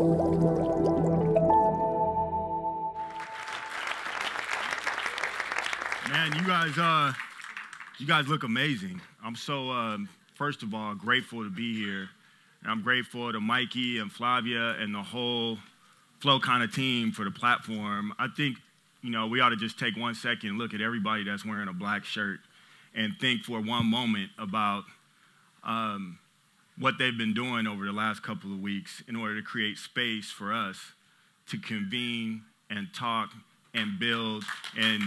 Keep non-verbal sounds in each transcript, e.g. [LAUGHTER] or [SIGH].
Man, you guys, uh, you guys look amazing. I'm so, um, first of all, grateful to be here. And I'm grateful to Mikey and Flavia and the whole Flow Kana team for the platform. I think, you know, we ought to just take one second and look at everybody that's wearing a black shirt and think for one moment about um, what they've been doing over the last couple of weeks in order to create space for us to convene and talk and build and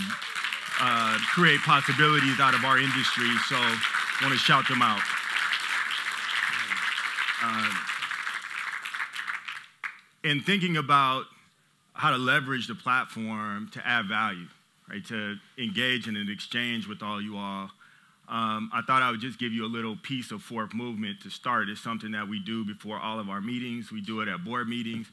uh, create possibilities out of our industry. So I want to shout them out. Uh, in thinking about how to leverage the platform to add value, right, to engage in an exchange with all you all, um, I thought I would just give you a little piece of fourth movement to start. It's something that we do before all of our meetings. We do it at board meetings.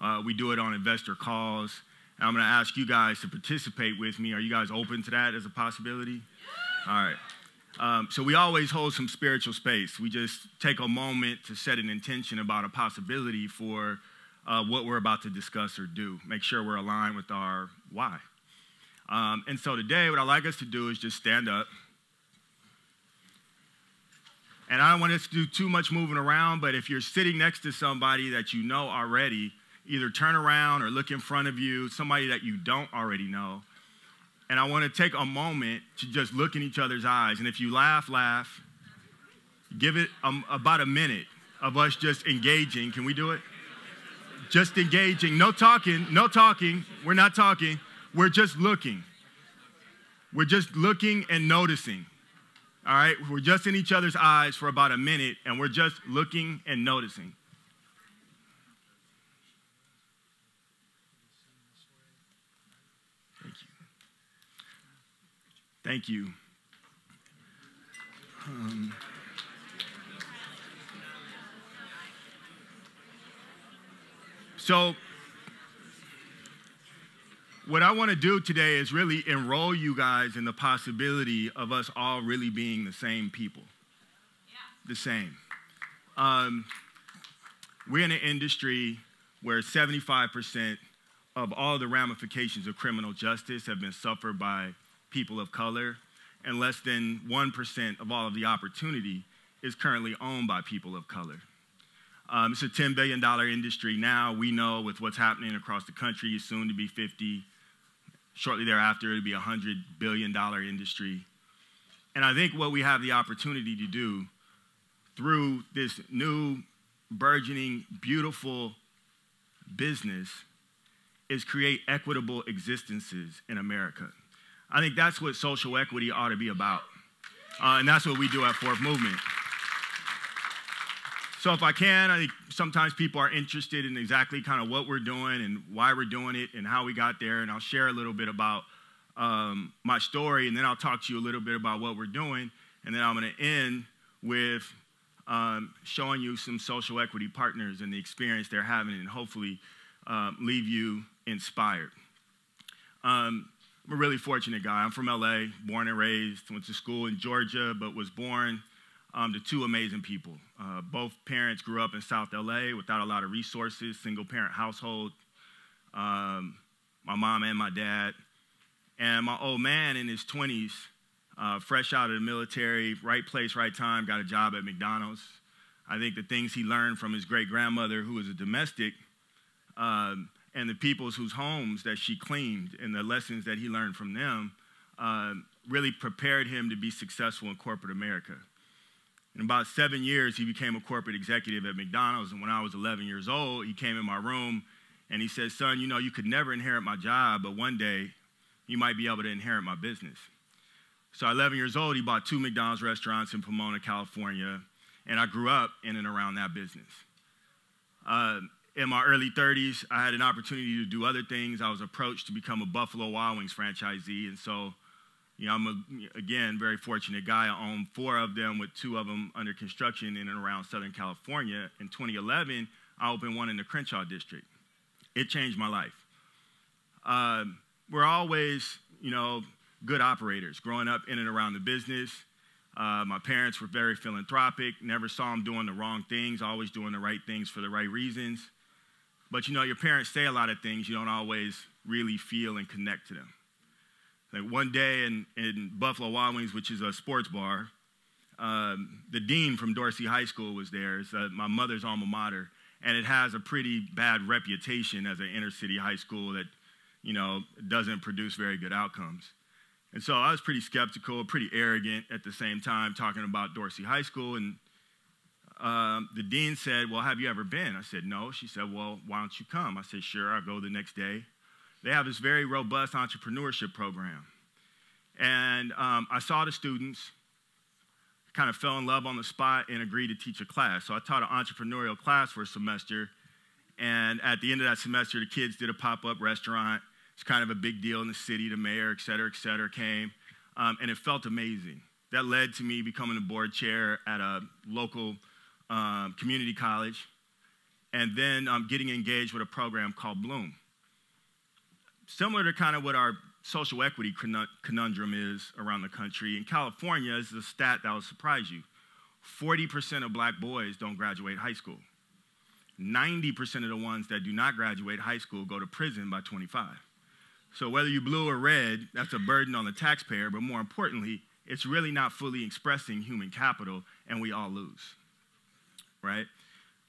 Uh, we do it on investor calls. And I'm going to ask you guys to participate with me. Are you guys open to that as a possibility? All right. Um, so we always hold some spiritual space. We just take a moment to set an intention about a possibility for uh, what we're about to discuss or do. Make sure we're aligned with our why. Um, and so today, what I'd like us to do is just stand up. And I don't want us to do too much moving around, but if you're sitting next to somebody that you know already, either turn around or look in front of you, somebody that you don't already know. And I want to take a moment to just look in each other's eyes. And if you laugh, laugh. Give it um, about a minute of us just engaging. Can we do it? Just engaging. No talking. No talking. We're not talking. We're just looking. We're just looking and noticing. All right? We're just in each other's eyes for about a minute and we're just looking and noticing. Thank you. Thank you. Um, so, what I want to do today is really enroll you guys in the possibility of us all really being the same people. Yeah. The same. Um, we're in an industry where 75% of all the ramifications of criminal justice have been suffered by people of color, and less than 1% of all of the opportunity is currently owned by people of color. Um, it's a $10 billion industry now. We know with what's happening across the country, it's soon to be 50. Shortly thereafter, it'll be a $100 billion industry. And I think what we have the opportunity to do through this new, burgeoning, beautiful business is create equitable existences in America. I think that's what social equity ought to be about. Uh, and that's what we do at Fourth Movement. So, if I can, I think sometimes people are interested in exactly kind of what we're doing and why we're doing it and how we got there. And I'll share a little bit about um, my story, and then I'll talk to you a little bit about what we're doing. And then I'm going to end with um, showing you some social equity partners and the experience they're having, and hopefully um, leave you inspired. Um, I'm a really fortunate guy. I'm from LA, born and raised, went to school in Georgia, but was born um, to two amazing people. Uh, both parents grew up in South LA without a lot of resources, single parent household. Um, my mom and my dad. And my old man in his 20s, uh, fresh out of the military, right place, right time, got a job at McDonald's. I think the things he learned from his great grandmother, who was a domestic, um, and the peoples whose homes that she cleaned and the lessons that he learned from them uh, really prepared him to be successful in corporate America. In about seven years, he became a corporate executive at McDonald's. And when I was 11 years old, he came in my room and he said, Son, you know, you could never inherit my job, but one day you might be able to inherit my business. So, 11 years old, he bought two McDonald's restaurants in Pomona, California, and I grew up in and around that business. Uh, in my early 30s, I had an opportunity to do other things. I was approached to become a Buffalo Wild Wings franchisee. And so, you know, I'm, a, again, very fortunate guy. I own four of them with two of them under construction in and around Southern California. In 2011, I opened one in the Crenshaw district. It changed my life. Um, we're always, you know, good operators. Growing up in and around the business, uh, my parents were very philanthropic, never saw them doing the wrong things, always doing the right things for the right reasons. But you know, your parents say a lot of things, you don't always really feel and connect to them. Like one day in, in Buffalo Wild Wings, which is a sports bar, um, the dean from Dorsey High School was there. It's uh, my mother's alma mater, and it has a pretty bad reputation as an inner city high school that, you know, doesn't produce very good outcomes. And so I was pretty skeptical, pretty arrogant at the same time, talking about Dorsey High School. And um, the dean said, Well, have you ever been? I said, No. She said, Well, why don't you come? I said, Sure, I'll go the next day. They have this very robust entrepreneurship program. And um, I saw the students, kind of fell in love on the spot, and agreed to teach a class. So I taught an entrepreneurial class for a semester. And at the end of that semester, the kids did a pop up restaurant. It's kind of a big deal in the city. The mayor, et cetera, et cetera, came. Um, and it felt amazing. That led to me becoming a board chair at a local um, community college and then um, getting engaged with a program called Bloom. Similar to kind of what our social equity conundrum is around the country. In California, is a stat that will surprise you 40% of black boys don't graduate high school. 90% of the ones that do not graduate high school go to prison by 25. So whether you blue or red, that's a burden on the taxpayer, but more importantly, it's really not fully expressing human capital, and we all lose, right?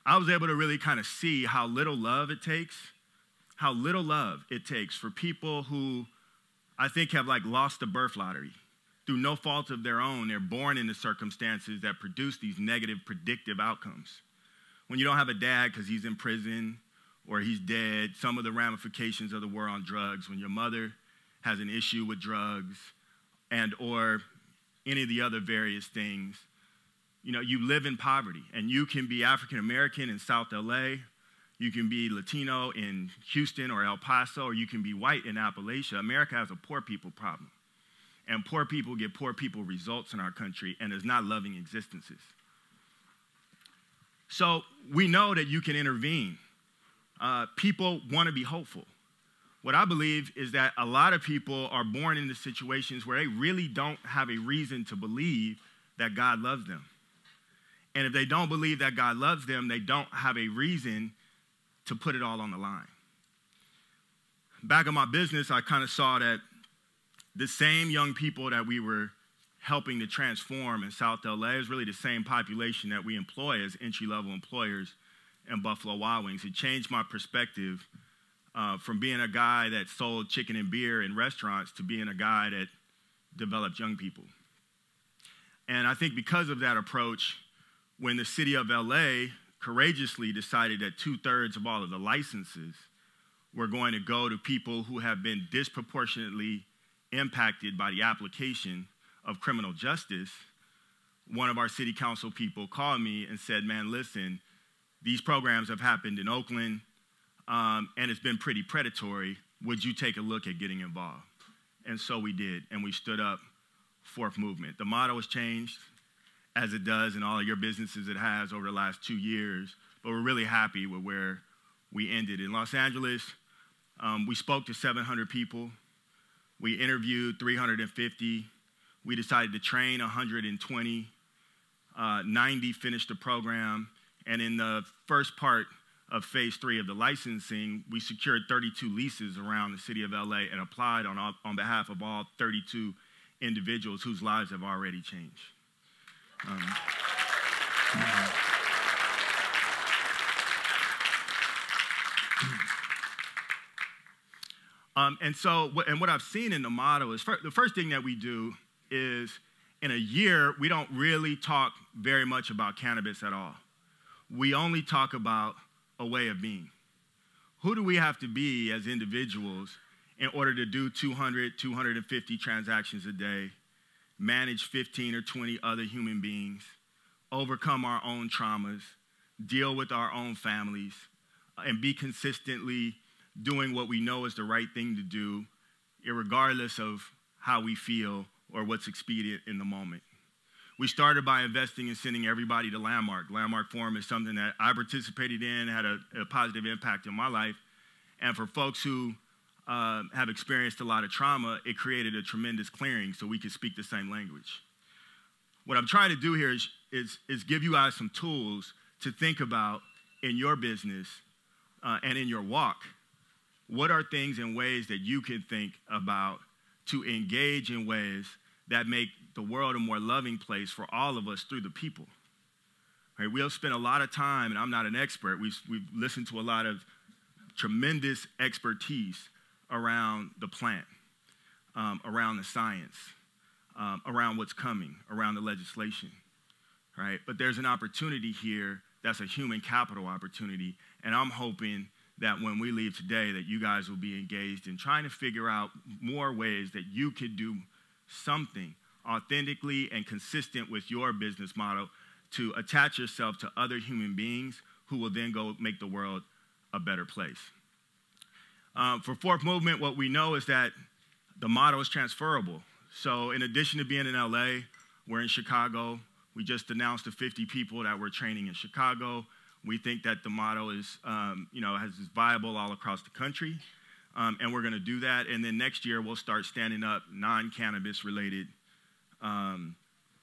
I was able to really kind of see how little love it takes, how little love it takes for people who I think have like lost the birth lottery. Through no fault of their own, they're born into circumstances that produce these negative predictive outcomes. When you don't have a dad because he's in prison or he's dead, some of the ramifications of the war on drugs, when your mother has an issue with drugs and or any of the other various things, you know, you live in poverty and you can be African American in South LA, you can be Latino in Houston or El Paso, or you can be white in Appalachia. America has a poor people problem. And poor people get poor people results in our country, and is not loving existences. So we know that you can intervene. Uh, people want to be hopeful. What I believe is that a lot of people are born into situations where they really don't have a reason to believe that God loves them. And if they don't believe that God loves them, they don't have a reason to put it all on the line. Back in my business, I kind of saw that the same young people that we were helping to transform in South LA is really the same population that we employ as entry level employers in Buffalo Wild Wings. It changed my perspective uh, from being a guy that sold chicken and beer in restaurants to being a guy that developed young people. And I think because of that approach, when the city of LA courageously decided that two thirds of all of the licenses were going to go to people who have been disproportionately impacted by the application of criminal justice, one of our city council people called me and said, Man, listen, these programs have happened in Oakland um, and it's been pretty predatory. Would you take a look at getting involved? And so we did, and we stood up Fourth Movement. The motto has changed as it does in all of your businesses it has over the last two years. But we're really happy with where we ended. In Los Angeles, um, we spoke to 700 people. We interviewed 350. We decided to train 120. Uh, 90 finished the program. And in the first part of phase three of the licensing, we secured 32 leases around the city of LA and applied on, on behalf of all 32 individuals whose lives have already changed. Um, um, and so, and what I've seen in the model is the first thing that we do is in a year, we don't really talk very much about cannabis at all. We only talk about a way of being. Who do we have to be as individuals in order to do 200, 250 transactions a day manage 15 or 20 other human beings, overcome our own traumas, deal with our own families, and be consistently doing what we know is the right thing to do, regardless of how we feel or what's expedient in the moment. We started by investing in sending everybody to Landmark. Landmark Forum is something that I participated in, had a, a positive impact in my life. And for folks who uh, have experienced a lot of trauma, it created a tremendous clearing so we could speak the same language. What I'm trying to do here is, is, is give you guys some tools to think about in your business uh, and in your walk, what are things and ways that you can think about to engage in ways that make the world a more loving place for all of us through the people? Right, we'll spend a lot of time, and I'm not an expert, we've, we've listened to a lot of tremendous expertise around the plant, um, around the science, um, around what's coming, around the legislation, right? But there's an opportunity here that's a human capital opportunity, and I'm hoping that when we leave today that you guys will be engaged in trying to figure out more ways that you could do something authentically and consistent with your business model to attach yourself to other human beings who will then go make the world a better place. Um, for Fourth Movement, what we know is that the model is transferable. So, in addition to being in LA, we're in Chicago. We just announced the 50 people that we're training in Chicago. We think that the model is, um, you know, has, is viable all across the country. Um, and we're going to do that. And then next year, we'll start standing up non cannabis related um,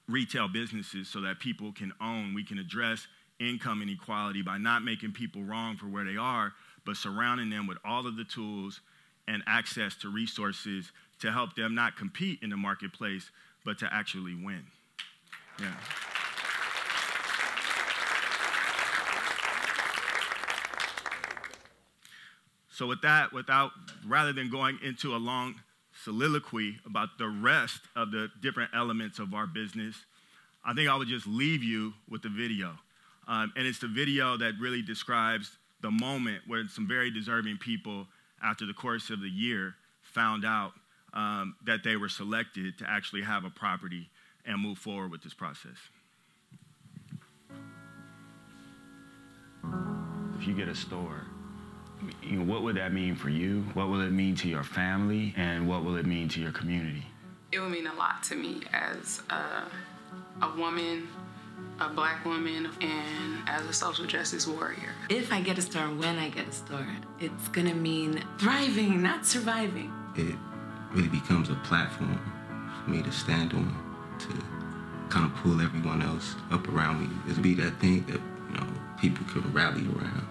retail businesses so that people can own. We can address income inequality by not making people wrong for where they are, but surrounding them with all of the tools and access to resources to help them not compete in the marketplace, but to actually win. Yeah. So with that, without rather than going into a long soliloquy about the rest of the different elements of our business, I think I would just leave you with the video. Um, and it's the video that really describes the moment where some very deserving people, after the course of the year, found out um, that they were selected to actually have a property and move forward with this process. If you get a store, you know, what would that mean for you? What will it mean to your family? And what will it mean to your community? It would mean a lot to me as a, a woman, a black woman, and as a social justice warrior. If I get a store, when I get a store, it's gonna mean thriving, not surviving. It really becomes a platform for me to stand on, to kind of pull everyone else up around me. It'll be that thing that you know people can rally around.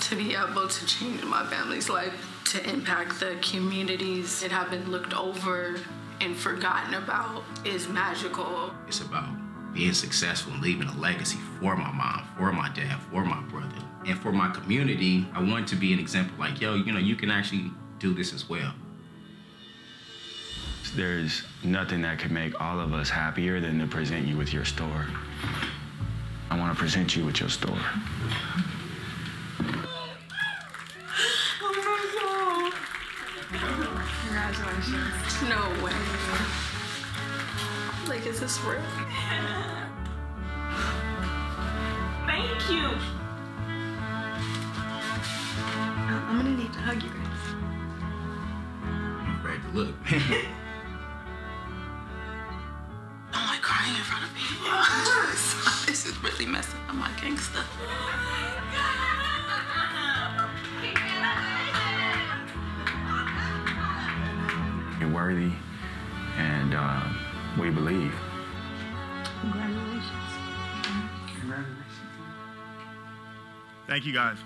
To be able to change my family's life, to impact the communities that have been looked over and forgotten about is magical. It's about being successful and leaving a legacy for my mom, for my dad, for my brother, and for my community. I want to be an example like, yo, you know, you can actually do this as well. There's nothing that could make all of us happier than to present you with your store. I want to present you with your store. Oh my God. Congratulations. No way. Like, is this real? [LAUGHS] Thank you. I'm gonna need to hug you guys. I'm afraid to look. [LAUGHS] I'm like crying in front of people. [LAUGHS] this is really messing up my gangster. You're worthy, and uh, we believe. Congratulations. Thank you guys.